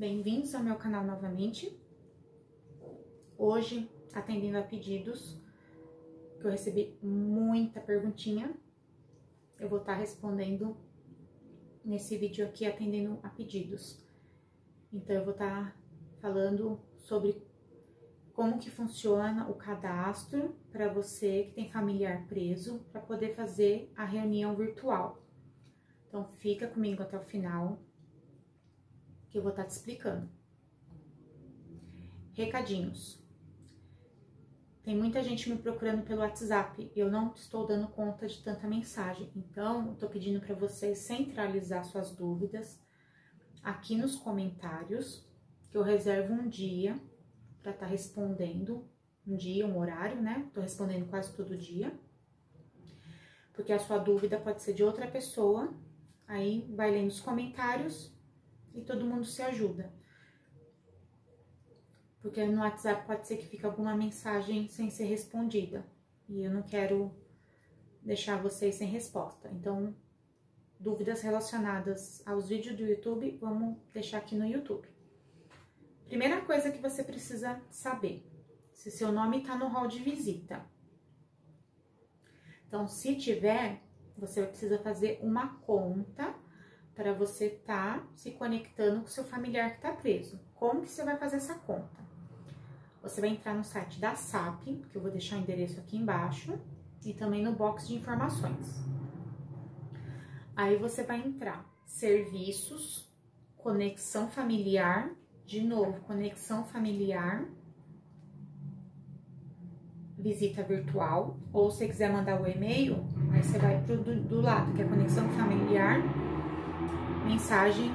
Bem-vindos ao meu canal novamente. Hoje, atendendo a pedidos, que eu recebi muita perguntinha, eu vou estar respondendo nesse vídeo aqui, atendendo a pedidos. Então, eu vou estar falando sobre como que funciona o cadastro para você que tem familiar preso, para poder fazer a reunião virtual. Então, fica comigo até o final, que eu vou estar te explicando. Recadinhos. Tem muita gente me procurando pelo WhatsApp eu não estou dando conta de tanta mensagem. Então, tô pedindo para vocês centralizar suas dúvidas aqui nos comentários, que eu reservo um dia para estar tá respondendo, um dia, um horário, né? Tô respondendo quase todo dia. Porque a sua dúvida pode ser de outra pessoa, aí vai lendo os comentários e todo mundo se ajuda. Porque no WhatsApp pode ser que fique alguma mensagem sem ser respondida. E eu não quero deixar vocês sem resposta. Então, dúvidas relacionadas aos vídeos do YouTube, vamos deixar aqui no YouTube. Primeira coisa que você precisa saber, se seu nome está no hall de visita. Então, se tiver, você precisa fazer uma conta para você estar tá se conectando com seu familiar que está preso. Como que você vai fazer essa conta? Você vai entrar no site da SAP, que eu vou deixar o endereço aqui embaixo, e também no box de informações. Aí você vai entrar serviços, conexão familiar, de novo, conexão familiar, visita virtual, ou se quiser mandar o e-mail, aí você vai pro do, do lado, que é conexão familiar, mensagem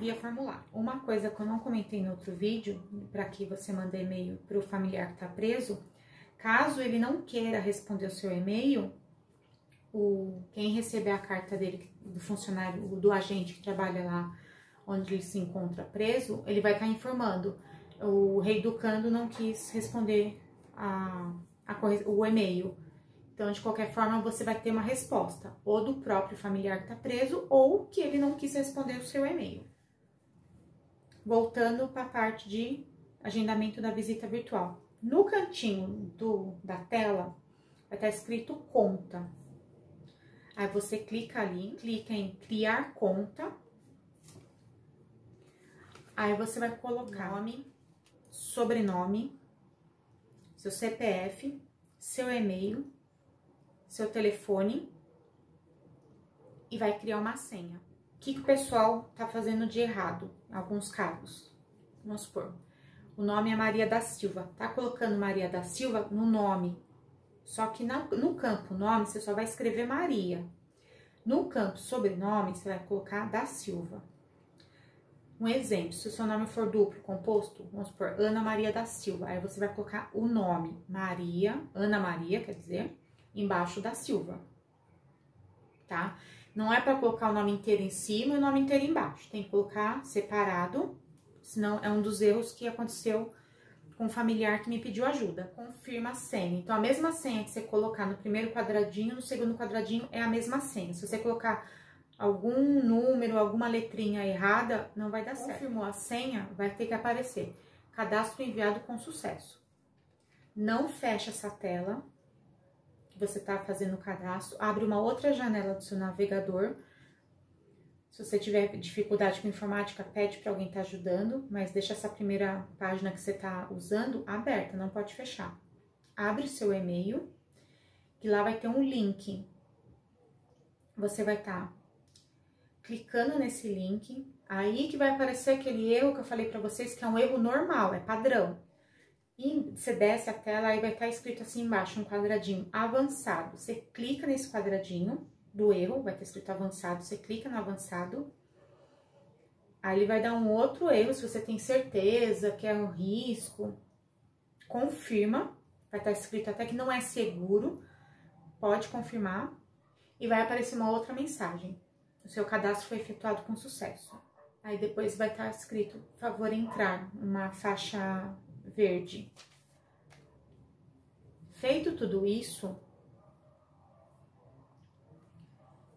via formulário. Uma coisa que eu não comentei no outro vídeo, para que você mande e-mail para o familiar que está preso, caso ele não queira responder o seu e-mail, o, quem receber a carta dele, do funcionário, do agente que trabalha lá onde ele se encontra preso, ele vai estar tá informando. O reeducando não quis responder a, a, o e-mail. Então, de qualquer forma, você vai ter uma resposta, ou do próprio familiar que está preso, ou que ele não quis responder o seu e-mail. Voltando para a parte de agendamento da visita virtual. No cantinho do, da tela, vai estar tá escrito conta. Aí você clica ali, clica em criar conta. Aí você vai colocar nome, sobrenome, seu CPF, seu e-mail, seu telefone e vai criar uma senha. O que, que o pessoal tá fazendo de errado em alguns casos? Vamos supor, o nome é Maria da Silva. Tá colocando Maria da Silva no nome. Só que no campo nome, você só vai escrever Maria. No campo sobrenome, você vai colocar da Silva. Um exemplo, se o seu nome for duplo, composto, vamos supor, Ana Maria da Silva. Aí você vai colocar o nome Maria, Ana Maria, quer dizer, embaixo da Silva, tá? Não é para colocar o nome inteiro em cima e o nome inteiro embaixo. Tem que colocar separado, senão é um dos erros que aconteceu com um familiar que me pediu ajuda. Confirma a senha. Então, a mesma senha que você colocar no primeiro quadradinho, no segundo quadradinho é a mesma senha. Se você colocar algum número, alguma letrinha errada, não vai dar certo. Confirmou a senha, vai ter que aparecer. Cadastro enviado com sucesso. Não fecha essa tela, que você está fazendo o cadastro, abre uma outra janela do seu navegador. Se você tiver dificuldade com informática, pede para alguém estar tá ajudando, mas deixa essa primeira página que você está usando aberta, não pode fechar. Abre seu e-mail, que lá vai ter um link. Você vai estar tá clicando nesse link, aí que vai aparecer aquele erro que eu falei para vocês, que é um erro normal, é padrão. E você desce a tela, aí vai estar escrito assim embaixo, um quadradinho avançado. Você clica nesse quadradinho do erro, vai estar escrito avançado, você clica no avançado. Aí ele vai dar um outro erro, se você tem certeza que é um risco, confirma. Vai estar escrito até que não é seguro, pode confirmar. E vai aparecer uma outra mensagem. O seu cadastro foi efetuado com sucesso. Aí depois vai estar escrito, favor entrar, uma faixa verde. Feito tudo isso,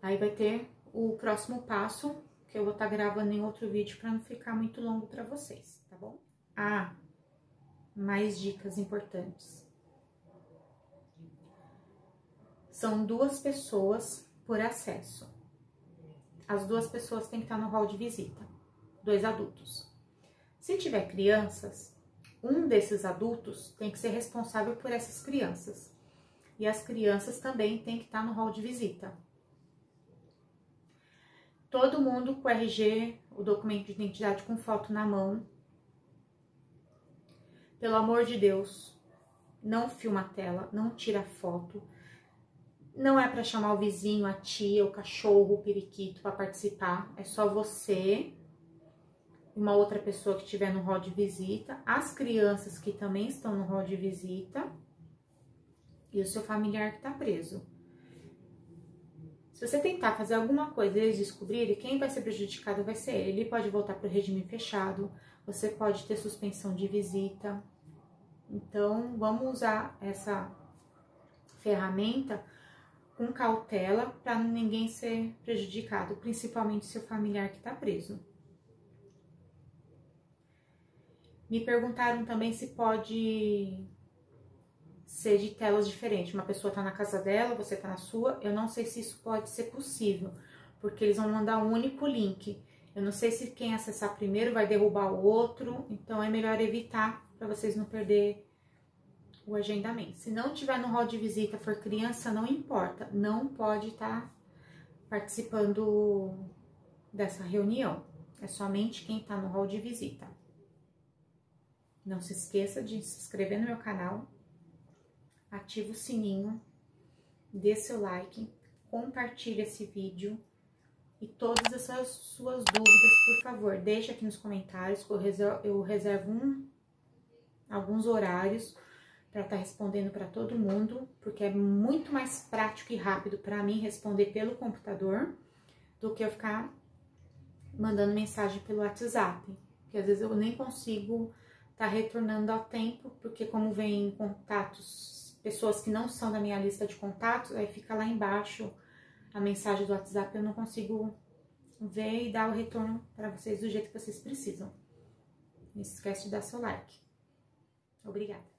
aí vai ter o próximo passo, que eu vou estar tá gravando em outro vídeo para não ficar muito longo para vocês, tá bom? Ah, mais dicas importantes. São duas pessoas por acesso. As duas pessoas têm que estar no hall de visita, dois adultos. Se tiver crianças, um desses adultos tem que ser responsável por essas crianças. E as crianças também têm que estar no hall de visita. Todo mundo com RG, o documento de identidade com foto na mão. Pelo amor de Deus, não filma a tela, não tira foto. Não é para chamar o vizinho, a tia, o cachorro, o periquito para participar. É só você, uma outra pessoa que estiver no hall de visita, as crianças que também estão no hall de visita e o seu familiar que está preso. Se você tentar fazer alguma coisa e eles descobrirem, quem vai ser prejudicado vai ser ele. Ele pode voltar para o regime fechado, você pode ter suspensão de visita. Então, vamos usar essa ferramenta com cautela para ninguém ser prejudicado, principalmente seu familiar que está preso. Me perguntaram também se pode ser de telas diferentes. Uma pessoa tá na casa dela, você tá na sua. Eu não sei se isso pode ser possível, porque eles vão mandar um único link. Eu não sei se quem acessar primeiro vai derrubar o outro, então é melhor evitar para vocês não perder o agendamento. Se não tiver no hall de visita, for criança, não importa, não pode estar tá participando dessa reunião. É somente quem está no hall de visita. Não se esqueça de se inscrever no meu canal, ativa o sininho, dê seu like, compartilhe esse vídeo e todas essas suas dúvidas, por favor, deixe aqui nos comentários que eu reservo, eu reservo um, alguns horários para estar tá respondendo para todo mundo, porque é muito mais prático e rápido para mim responder pelo computador do que eu ficar mandando mensagem pelo WhatsApp, que às vezes eu nem consigo tá retornando ao tempo, porque como vem contatos pessoas que não são da minha lista de contatos, aí fica lá embaixo a mensagem do WhatsApp, eu não consigo ver e dar o retorno para vocês do jeito que vocês precisam. Não esquece de dar seu like. Obrigada.